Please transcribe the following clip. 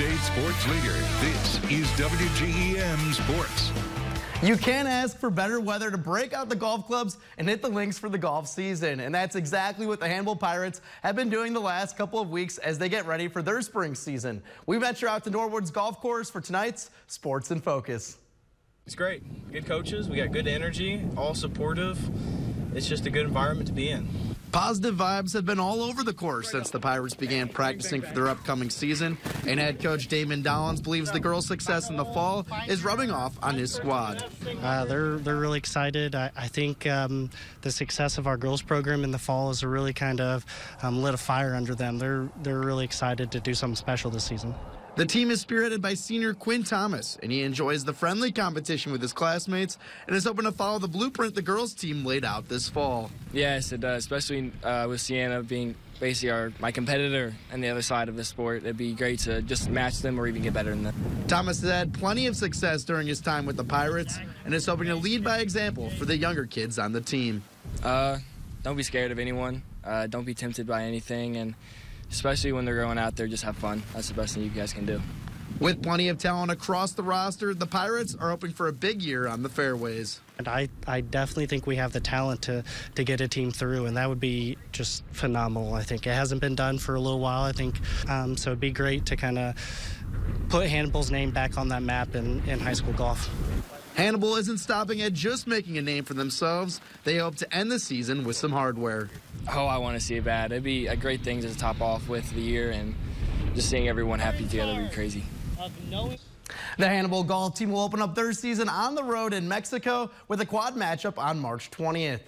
State sports leader. This is WGEM Sports. You can't ask for better weather to break out the golf clubs and hit the links for the golf season. And that's exactly what the Hannibal Pirates have been doing the last couple of weeks as they get ready for their spring season. We venture out to Norwood's golf course for tonight's Sports in Focus. It's great. Good coaches. We got good energy, all supportive. It's just a good environment to be in. Positive vibes have been all over the course since the Pirates began practicing for their upcoming season, and head coach Damon Dollins believes the girls' success in the fall is rubbing off on his squad. Uh, they're they're really excited. I, I think um, the success of our girls program in the fall has really kind of um, lit a fire under them. They're they're really excited to do something special this season. The team is spirited by senior Quinn Thomas, and he enjoys the friendly competition with his classmates and is hoping to follow the blueprint the girls' team laid out this fall. Yes, it does, especially uh, with Sienna being basically our my competitor on the other side of the sport. It'd be great to just match them or even get better than them. Thomas has had plenty of success during his time with the Pirates and is hoping to lead by example for the younger kids on the team. Uh, don't be scared of anyone. Uh, don't be tempted by anything, and especially when they're going out there, just have fun. That's the best thing you guys can do. With plenty of talent across the roster, the Pirates are hoping for a big year on the fairways. And I, I definitely think we have the talent to, to get a team through, and that would be just phenomenal. I think it hasn't been done for a little while, I think. Um, so it'd be great to kind of put Hannibal's name back on that map in, in high school golf. Hannibal isn't stopping at just making a name for themselves. They hope to end the season with some hardware. Oh, I want to see it bad. It'd be a great thing to top off with the year, and just seeing everyone happy together would be crazy. The Hannibal golf team will open up their season on the road in Mexico with a quad matchup on March 20th.